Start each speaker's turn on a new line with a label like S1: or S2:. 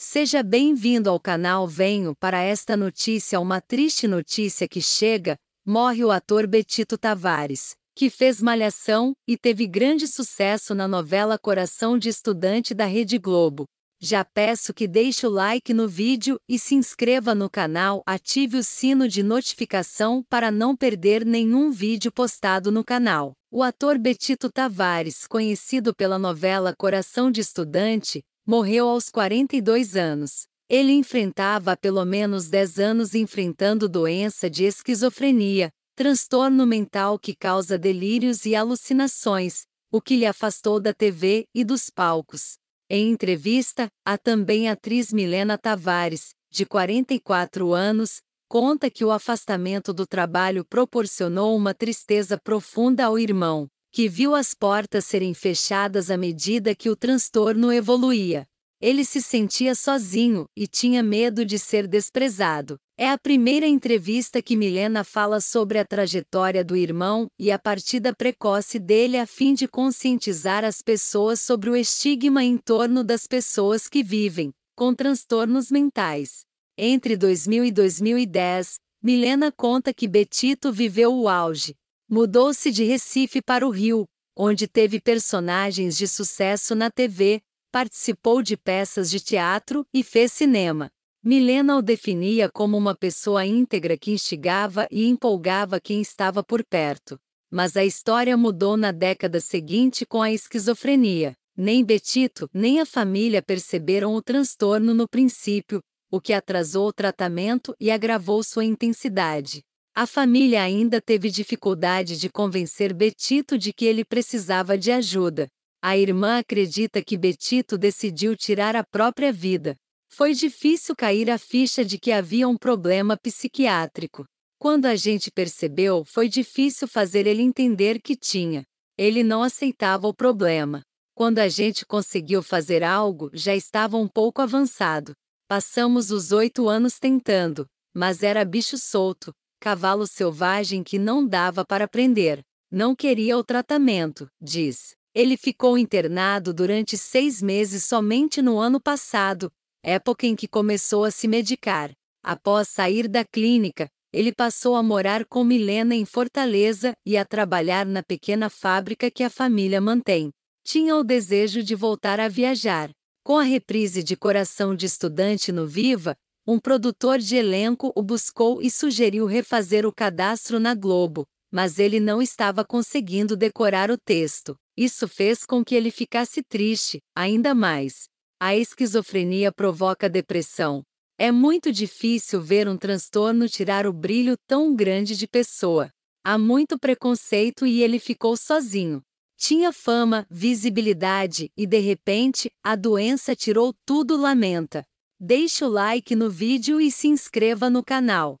S1: Seja bem-vindo ao canal Venho para esta notícia uma triste notícia que chega, morre o ator Betito Tavares, que fez Malhação e teve grande sucesso na novela Coração de Estudante da Rede Globo. Já peço que deixe o like no vídeo e se inscreva no canal, ative o sino de notificação para não perder nenhum vídeo postado no canal. O ator Betito Tavares, conhecido pela novela Coração de Estudante, morreu aos 42 anos. Ele enfrentava há pelo menos 10 anos enfrentando doença de esquizofrenia, transtorno mental que causa delírios e alucinações, o que lhe afastou da TV e dos palcos. Em entrevista, a também atriz Milena Tavares, de 44 anos, conta que o afastamento do trabalho proporcionou uma tristeza profunda ao irmão, que viu as portas serem fechadas à medida que o transtorno evoluía. Ele se sentia sozinho e tinha medo de ser desprezado. É a primeira entrevista que Milena fala sobre a trajetória do irmão e a partida precoce dele a fim de conscientizar as pessoas sobre o estigma em torno das pessoas que vivem com transtornos mentais. Entre 2000 e 2010, Milena conta que Betito viveu o auge, Mudou-se de Recife para o Rio, onde teve personagens de sucesso na TV, participou de peças de teatro e fez cinema. Milena o definia como uma pessoa íntegra que instigava e empolgava quem estava por perto. Mas a história mudou na década seguinte com a esquizofrenia. Nem Betito, nem a família perceberam o transtorno no princípio, o que atrasou o tratamento e agravou sua intensidade. A família ainda teve dificuldade de convencer Betito de que ele precisava de ajuda. A irmã acredita que Betito decidiu tirar a própria vida. Foi difícil cair a ficha de que havia um problema psiquiátrico. Quando a gente percebeu, foi difícil fazer ele entender que tinha. Ele não aceitava o problema. Quando a gente conseguiu fazer algo, já estava um pouco avançado. Passamos os oito anos tentando, mas era bicho solto, cavalo selvagem que não dava para prender. Não queria o tratamento, diz. Ele ficou internado durante seis meses somente no ano passado, época em que começou a se medicar. Após sair da clínica, ele passou a morar com Milena em Fortaleza e a trabalhar na pequena fábrica que a família mantém. Tinha o desejo de voltar a viajar. Com a reprise de Coração de Estudante no Viva, um produtor de elenco o buscou e sugeriu refazer o cadastro na Globo, mas ele não estava conseguindo decorar o texto. Isso fez com que ele ficasse triste, ainda mais. A esquizofrenia provoca depressão. É muito difícil ver um transtorno tirar o brilho tão grande de pessoa. Há muito preconceito e ele ficou sozinho. Tinha fama, visibilidade e de repente, a doença tirou tudo lamenta. Deixe o like no vídeo e se inscreva no canal.